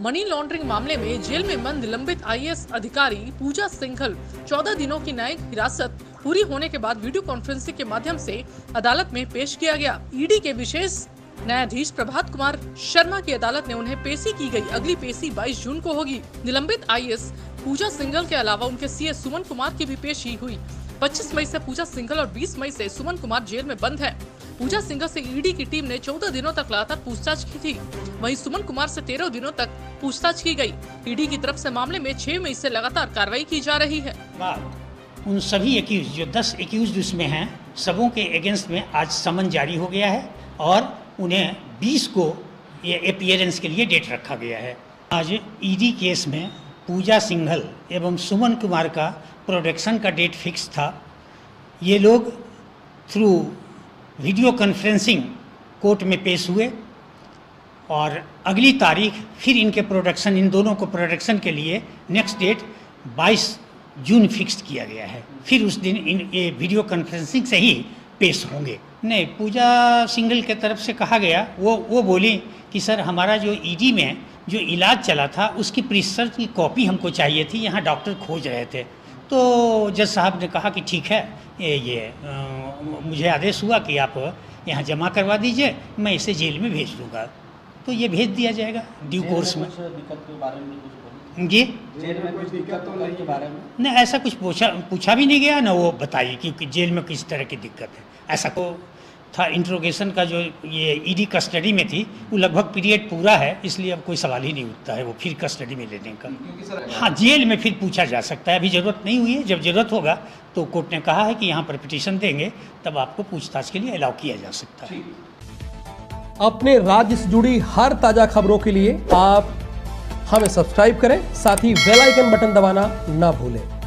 Money laundering मामले में jail में बंद निलंबित आईएएस अधिकारी पूजा सिंघल। 14 दिनों की न्यायिक हिरासत पूरी होने के बाद वीडियो कॉन्फ्रेंसिंग के माध्यम से अदालत में पेश किया गया। ईडी के विशेष न्यायाधीश प्रभात कुमार शर्मा की अदालत ने उन्हें पेशी की गई। अगली पेशी 22 जून को होगी। निलंबित आईएएस पूजा सिंघल के अलावा उनके सीए सुमन कुमार की भी पेशी हुई। 25 मई से पूजा सिंघल और 20 मई से सुमन कुमार जेल में बंद है। पूजा सिंघल से ईडी की टीम ने 14 दिनों तक लगातार पूछताछ की थी। वहीं सुमन कुमार से 13 दिनों तक पूछताछ की गई। ईडी की तरफ़ से मामले में 6 मई से लगातार कार्रवाई की जा रही है। उन सभी एक्यूज जो 10 एक्यूज उसमें हैं, सबों के अगेंस्ट में आज समन जारी हो गया है और उन्हें 20 को ये अपियरेंस के लिए डेट रखा गया है। आज ईडी केस में पूजा सिंघल एवं सुमन कुमार का प्रोडक्शन का डेट फिक्स था। ये लोग थ्रू वीडियो कॉन्फ्रेंसिंग कोर्ट में पेश हुए और अगली तारीख फिर इनके प्रोडक्शन, इन दोनों को प्रोडक्शन के लिए नेक्स्ट डेट 22 जून फिक्स किया गया है। फिर उस दिन इन, ये वीडियो कॉन्फ्रेंसिंग से ही पेश होंगे। नहीं, पूजा सिंगल के तरफ़ से कहा गया, वो वो बोली कि सर हमारा जो ईडी में जो इलाज चला था, उसकी प्रिसर्च की कॉपी हमको चाहिए थी, यहाँ डॉक्टर खोज रहे थे। तो जज साहब ने कहा कि ठीक है ये ये आ, मुझे आदेश हुआ कि आप यहाँ जमा करवा दीजिए मैं इसे जेल में भेज दूँगा। तो ये भेज दिया जाएगा ड्यू कोर्स में कुछ दिक्कत के बारे में जी? जेल में कुछ दिक्कत तो नहीं के बारे में? नहीं ऐसा कुछ पूछा पूछा भी नहीं गया ना वो बताइए क्योंकि जेल में किस तरह की दिक्कत है ऐसा। को था इंट्रोगेशन का जो ये ईडी कस्टडी में थी वो लगभग पीरियड पूरा है इसलिए अब कोई सवाल ही नहीं उठता है वो फिर कस्टडी में लेने का। हाँ जेल में फिर पूछा जा सकता है अभी ज़रूरत नहीं हुई है जब ज़रूरत होगा तो कोर्ट ने कहा है कि यहाँ पर पिटीशन देंगे तब आपको पूछताछ के लिए अलाउ किया जा सकता है। अपने राज्य से जुड़ी हर ताज़ा खबरों के लिए आप हमें सब्सक्राइब करें साथ ही बेल आइकन बटन दबाना ना भूलें।